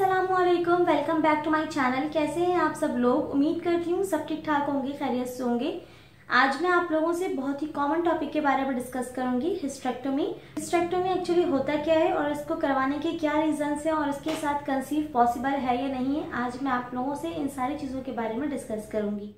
असलकुम welcome back to my channel कैसे हैं आप सब लोग? उम्मीद करती हूँ सब ठीक ठाक होंगे, खैरियत से होंगे। आज मैं आप लोगों से बहुत ही कॉमन टॉपिक के बारे में डिस्कस करूँगी हिस्ट्रेक्टोमी हिस्ट्रेक्टोमी एक्चुअली होता क्या है और इसको करवाने के क्या रीजन है और इसके साथ कंसीव पॉसिबल है या नहीं है, आज मैं आप लोगों से इन सारी चीज़ों के बारे में डिस्कस करूँगी।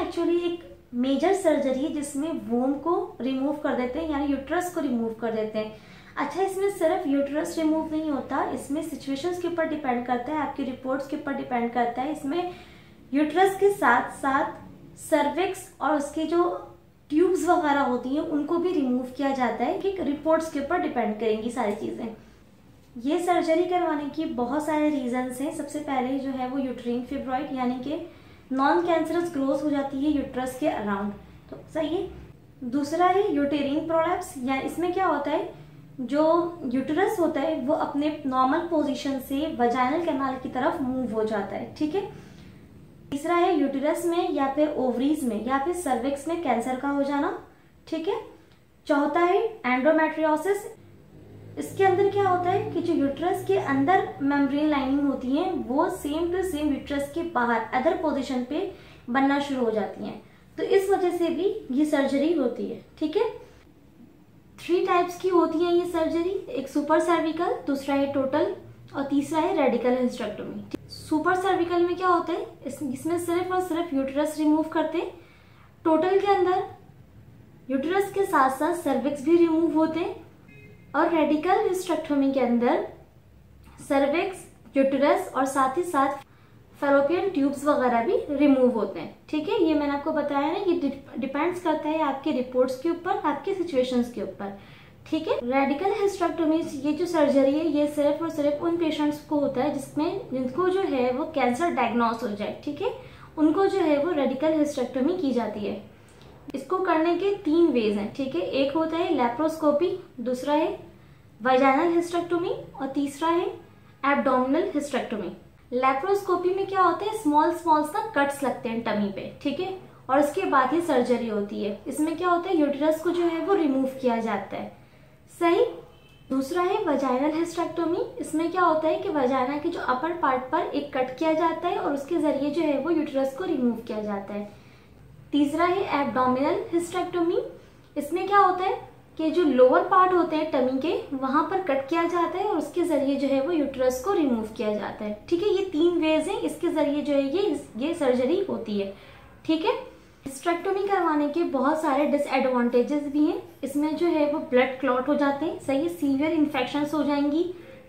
एक्चुअली एक मेजर सर्जरी जिसमें वोम को रिमूव कर देते हैं, यानी यूट्रस को रिमूव कर देते हैं। अच्छा इसमें सिर्फ़ यूट्रस रिमूव नहीं होता, इसमें सिचुएशंस के ऊपर डिपेंड करता है, आपकी रिपोर्ट्स के ऊपर डिपेंड करता है। इसमें यूट्रस के साथ साथ सर्विक्स और उसके जो ट्यूब्स वगैरह होती हैं, उनको भी रिमूव किया जाता है, कि रिपोर्ट्स के ऊपर डिपेंड करेंगी सारी चीज़ें। ये सर्जरी करवाने की बहुत सारे रीजंस हैं। सबसे पहले जो है वो यूट्रीन फिब्रॉइड यानी कि नॉन कैंसरस ग्रोथ हो जाती है यूट्रस के अराउंड तो सही है दूसरा है यूटेरिन प्रोलैप्स या इसमें क्या होता है? जो यूटरस होता है, वो अपने नॉर्मल पोजीशन से वजाइनल कैनाल की तरफ़ मूव हो जाता है, ठीक है? तीसरा है यूटरस में, या फिर ओवरीज में, या फिर सर्विक्स में कैंसर का हो जाना, ठीक है? चौथा है एंड्रोमेट्रियोसिस इसके अंदर क्या होता है कि जो यूट्रस के अंदर मेम्ब्रेन लाइनिंग होती है वो सेम टू सेम यूट्रस के बाहर अदर पोजिशन पे बनना शुरू हो जाती हैं। तो इस वजह से भी ये सर्जरी होती है ठीक है? थ्री टाइप्स की होती है ये सर्जरी एक सुपर सर्विकल दूसरा है टोटल और तीसरा है रेडिकल हिस्ट्रेक्टोमी सुपर सर्विकल में क्या होता है इस, इसमें सिर्फ़ और सिर्फ़ यूट्रस रिमूव करते टोटल के अंदर यूट्रस के साथ साथ सर्विक्स भी रिमूव होते हैं। और रेडिकल हिस्ट्रेक्टोमी के अंदर सर्विक्स यूटरस और साथ ही साथ फेरोपियन ट्यूब्स वगैरह भी रिमूव होते हैं। ठीक है? ये मैंने आपको बताया ना ये डिपेंड्स करता है आपके रिपोर्ट्स के ऊपर, आपके सिचुएशंस के ऊपर। ठीक है? रेडिकल हिस्ट्रेक्टोमी ये जो सर्जरी है, ये सिर्फ़ और सिर्फ़ उन पेशेंट्स को होता है जिसमें जिनको जो है वो कैंसर डायग्नोस हो जाए। ठीक है? उनको जो है वो रेडिकल हिस्ट्रेक्टोमी की जाती है। इसको करने के तीन वेज हैं, ठीक है? एक होता है लेप्रोस्कोपी दूसरा है वाइजाइनल हिस्ट्रेक्टोमी और तीसरा है एब्डोमिनल हिस्ट्रेक्टोमी लेप्रोस्कोपी में क्या होता है? स्मॉल स्मॉल सा कट्स लगते हैं टमी पे, ठीक है? और उसके बाद ही सर्जरी होती है। इसमें क्या होता है? यूटरस को जो है वो रिमूव किया जाता है। सही? दूसरा है वजाइनल हिस्ट्रेक्टोमी इसमें क्या होता है कि वजाइना के जो अपर पार्ट पर एक कट किया जाता है और उसके ज़रिए जो है वो यूटरस को रिमूव किया जाता है। तीसरा है एब्डोमिनल हिस्टेक्टोमी इसमें क्या होता है कि जो लोअर पार्ट होते हैं टमी के, वहाँ पर कट किया जाता है और उसके ज़रिए जो है वो यूट्रस को रिमूव किया जाता है। ठीक है, ये तीन वेज हैं, इसके ज़रिए जो है ये ये सर्जरी होती है। ठीक है? हिस्ट्रेक्टोमी करवाने के बहुत सारे डिसएडवांटेजेस भी हैं। इसमें जो है वो ब्लड क्लॉट हो जाते हैं, सही है सीवियर इन्फेक्शन हो जाएँगी।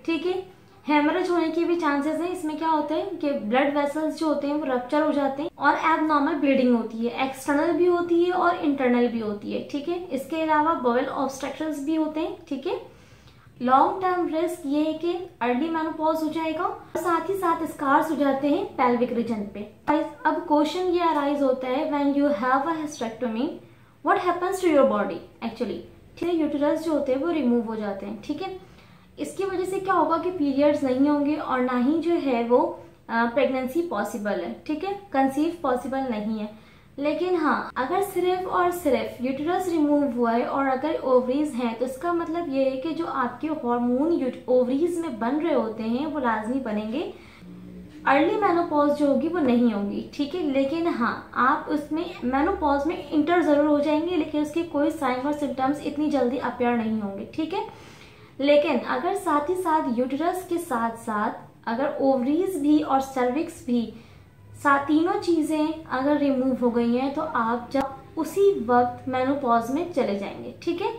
ठीक है? हेमरेज होने के भी चांसेस हैं। इसमें क्या होता है कि ब्लड वेसल्स जो होते हैं वो रप्चर हो जाते हैं और एब नॉर्मल ब्लीडिंग होती है। एक्सटर्नल भी होती है और इंटरनल भी होती है, ठीक है? इसके अलावा बॉयल ऑब्स्ट्रक्शन भी होते हैं, ठीक है? लॉन्ग टर्म रिस्क ये है कि अर्ली मैनोपॉज हो जाएगा और साथ ही साथ स्कार्स हो जाते हैं पेल्विक रीजन पे। अब क्वेश्चन ये अराइज होता है when you have a hysterectomy what happens to your body actually ठीक है यूटेरस जो होते हैं वो रिमूव हो जाते हैं, ठीक है? इसकी वजह से क्या होगा कि पीरियड्स नहीं होंगे और ना ही जो है वो प्रेगनेंसी पॉसिबल है, ठीक है? कंसीव पॉसिबल नहीं है। लेकिन हाँ अगर सिर्फ़ और सिर्फ़ यूटरस रिमूव हुआ है और अगर ओवरीज हैं तो इसका मतलब ये है कि जो आपके हार्मोन ओवरीज में बन रहे होते हैं, वो लाजमी बनेंगे। अर्ली मैनोपॉज जो होगी, वो नहीं होगी, ठीक है? लेकिन हाँ आप उसमें मेनोपॉज में इंटर ज़रूर हो जाएँगे, लेकिन उसके कोई साइन और सिम्टम्स इतनी जल्दी अपेयर नहीं होंगे, ठीक है? लेकिन अगर साथ ही साथ यूटरस के साथ साथ अगर ओवरीज भी और सर्विक्स भी साथ तीनों चीज़ें अगर रिमूव हो गई हैं तो आप जब उसी वक्त मेनोपॉज में चले जाएँगे, ठीक है?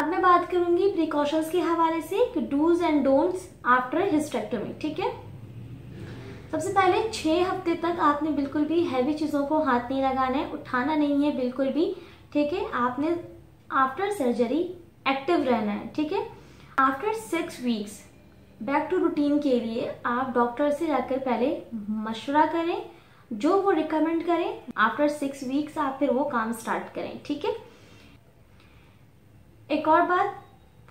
अब मैं बात करूँगी प्रिकॉशंस के हवाले से dos and don'ts after hysterectomy ठीक है? सबसे पहले छह हफ़्ते तक आपने बिल्कुल भी हैवी चीज़ों को हाथ नहीं लगाना है, उठाना नहीं है बिल्कुल भी, ठीक है? आपने आफ्टर सर्जरी एक्टिव रहना है, ठीक है? After six weeks back to routine के लिए आप डॉक्टर से जाकर पहले मशवरा करें, जो वो रिकमेंड करें आफ्टर सिक्स वीक्स आप फिर वो काम स्टार्ट करें, ठीक है? एक और बात,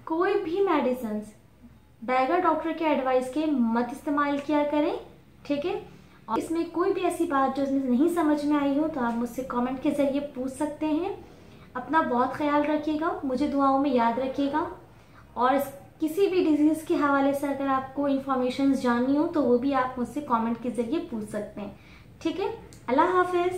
कोई भी मेडिसिन बैगर डॉक्टर के एडवाइस के मत इस्तेमाल किया करें, ठीक है? और इसमें कोई भी ऐसी बात जो इसमें नहीं समझ में आई हो तो आप मुझसे कमेंट के ज़रिए पूछ सकते हैं। अपना बहुत ख्याल रखिएगा, मुझे दुआओं में याद रखिएगा। और किसी भी डिज़ीज़ के हवाले से अगर आपको इन्फॉर्मेशन जाननी हो तो वो भी आप मुझसे कमेंट के ज़रिए पूछ सकते हैं। ठीक है? अल्लाह हाफिज़।